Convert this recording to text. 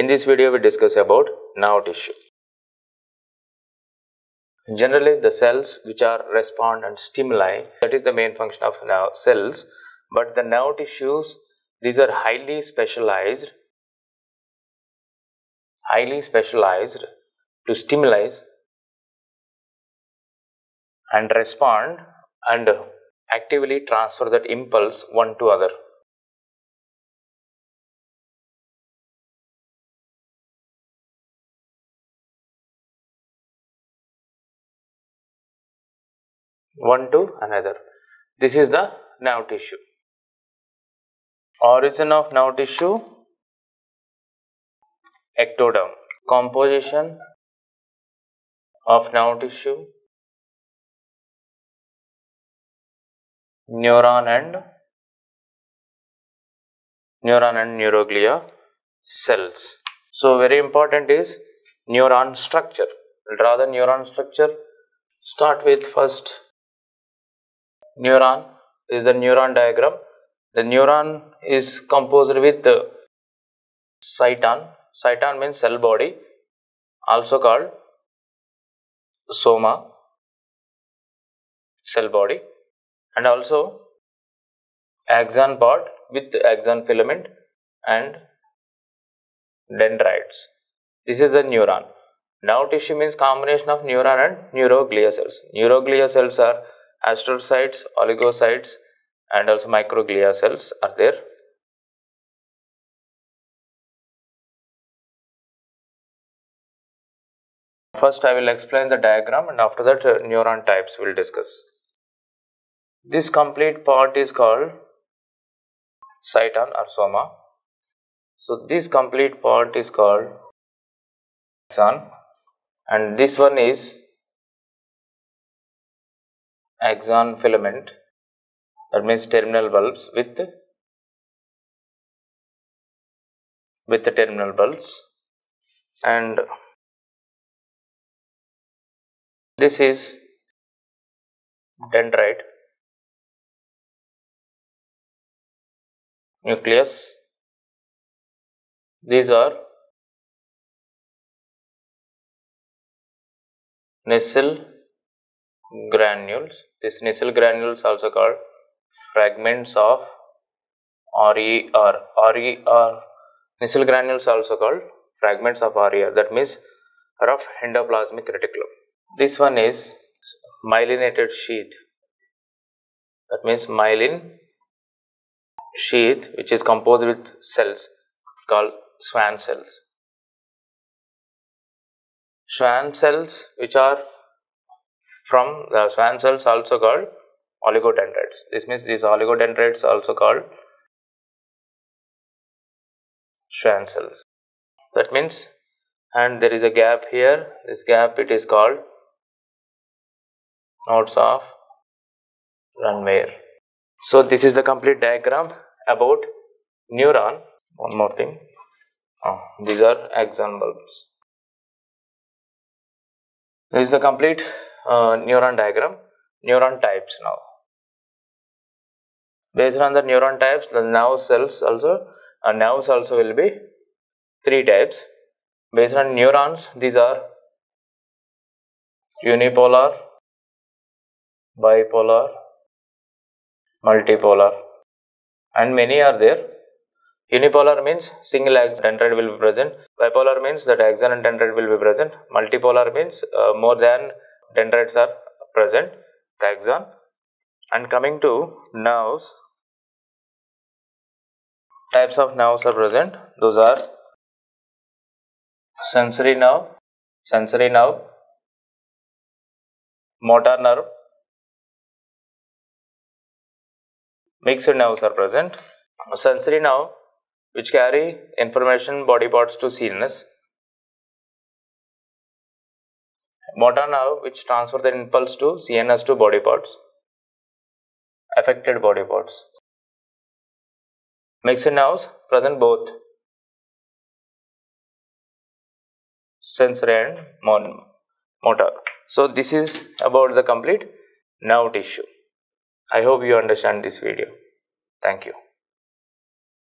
In this video we discuss about nerve tissue. Generally the cells which are respond and stimuli that is the main function of nerve cells but the nerve tissues these are highly specialized highly specialized to stimuli and respond and actively transfer that impulse one to other. One to another. This is the nerve tissue. Origin of nerve tissue ectoderm. Composition of nerve tissue neuron and neuron and neuroglia cells. So very important is neuron structure. We'll draw the neuron structure. Start with first neuron is the neuron diagram. The neuron is composed with the cyton. Cyton means cell body also called soma cell body and also axon part with axon filament and dendrites. This is the neuron. Nerve tissue means combination of neuron and neuroglia cells. Neuroglia cells are astrocytes, oligocytes and also microglia cells are there. First I will explain the diagram and after that uh, neuron types we will discuss. This complete part is called cyton or soma. So this complete part is called axon and this one is axon filament that means terminal bulbs with with the terminal bulbs. And this is dendrite nucleus. These are Nissl granules. This Nissl granules also called fragments of RER RER Nissl granules are also called fragments of RER that means rough endoplasmic reticulum. This one is myelinated sheath. That means myelin sheath which is composed with cells called Schwann cells. Schwann cells which are from the Schwann cells also called oligodendrites. This means these oligodendrites also called Schwann cells. That means and there is a gap here. This gap it is called nodes of Ranvier. So this is the complete diagram about neuron. One more thing. Oh, these are axon bulbs. This is the complete neuron diagram. Neuron types now. Based on the neuron types, the nerve cells also, uh, nerves also will be three types. Based on neurons, these are unipolar, bipolar, multipolar and many are there. Unipolar means single axon dendrite will be present. Bipolar means that axon and dendrite will be present. Multipolar means uh, more than dendrites are present, the axon. And coming to nerves, types of nerves are present. Those are sensory nerve, sensory nerve, motor nerve, mixed nerves are present. Sensory nerve which carry information body parts to CNS. Motor nerve which transfer the impulse to CNS to body parts. Affected body parts. Mixed nerves present both sensory and motor. So this is about the complete nerve tissue. I hope you understand this video. Thank you.